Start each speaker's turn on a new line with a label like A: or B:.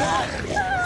A: Ah!